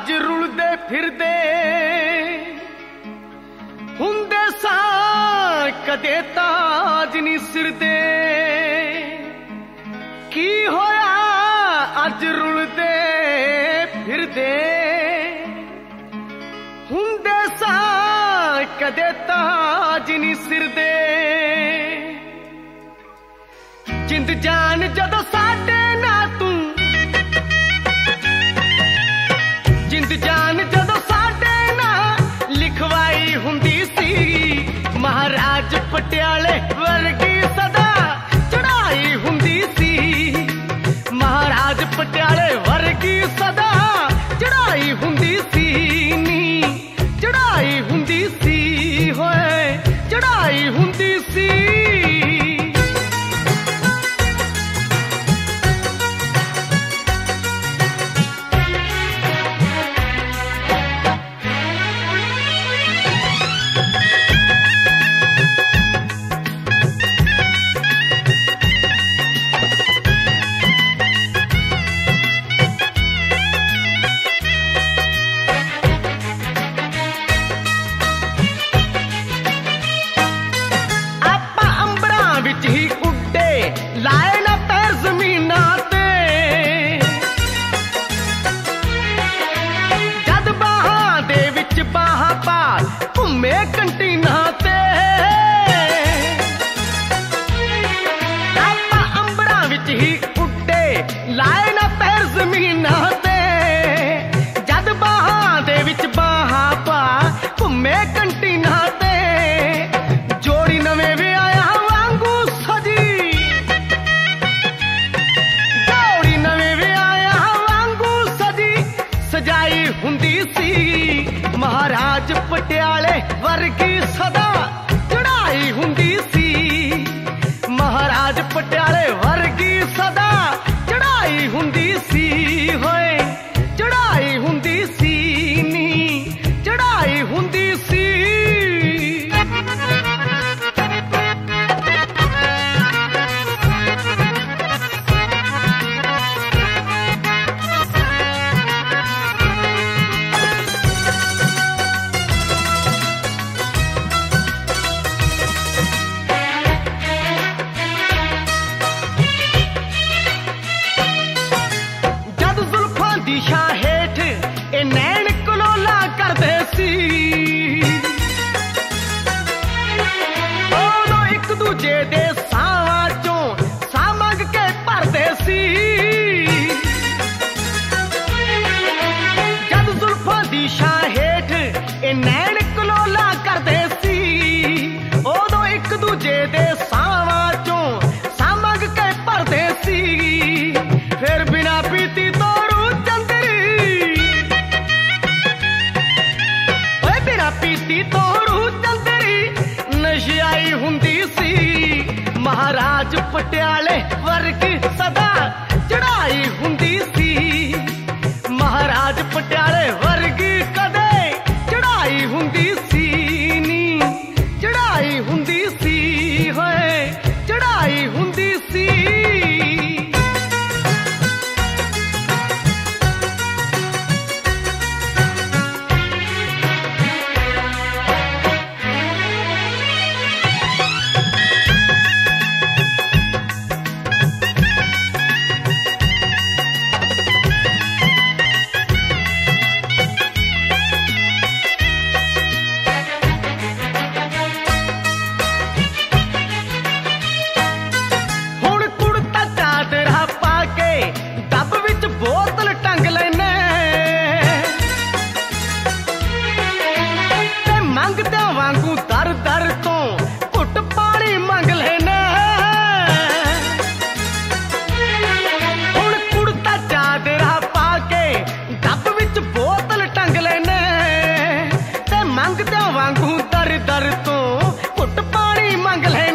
ਅੱਜ ਰੁਲਦੇ ਫਿਰਦੇ ਹੁੰਦੇ ਸਾਂ ਕਦੇ ਤਾਜ ਨਹੀਂ ਸਿਰਦੇ ਕੀ ਹੋਇਆ ਅੱਜ ਰੁਲਦੇ ਫਿਰਦੇ ਹੁੰਦੇ ਸਾਂ ਕਦੇ ਤਾਜ ਨਹੀਂ ਸਿਰਦੇ ਜਿੰਦ ਜਾਨ ਜਦੋਂ ਹੁੰਦੀ ਸੀ ਮਹਾਰਾਜ ਪਟਿਆਲੇ ਵਰਗੀ ਸਦਾ ਚੜਾਈ ਹੁੰਦੀ ਸੀ ਮਹਾਰਾਜ ਪਟਿਆਲੇ ਦੂਜੇ ਦੇ ਸਾਹਾਂ ਚੋਂ ਸਾਹ ਮੰਗ ਕੇ ਭਰਦੇ ਸੀ। ਜਦ ਜ਼ੁਲਫਾਂ ਦੀ ਛਾਂ ਹੇਠ ਇਹ ਨੈਣ ਕਲੋਲਾ ਕਰਦੇ ਸੀ, ਉਦੋਂ ਇੱਕ ਦੂਜੇ ਦੇ ਸਾਹਾਂ ਚੋਂ ਸਾਹ ਮੰਗ ਕੇ ਭਰਦੇ ਸੀ। ਫਿਰ ਬਿਨਾ ਪੀਤੀ ਤੋਰੂ ਚੰਦਰੀ, ਓਏ ਬਿਨਾ ਪੀਤੀ ਤੋਰੂ सी। महाराज पटियाले वर्ग सदा चढ़ाई हुंदी सी। महाराज पटियाले वर्ग ਵਾਂਗੂ ਦਰ ਦਰ ਤੋਂ ਘੁੱਟ ਪਾਣੀ ਮੰਗ ਲੈ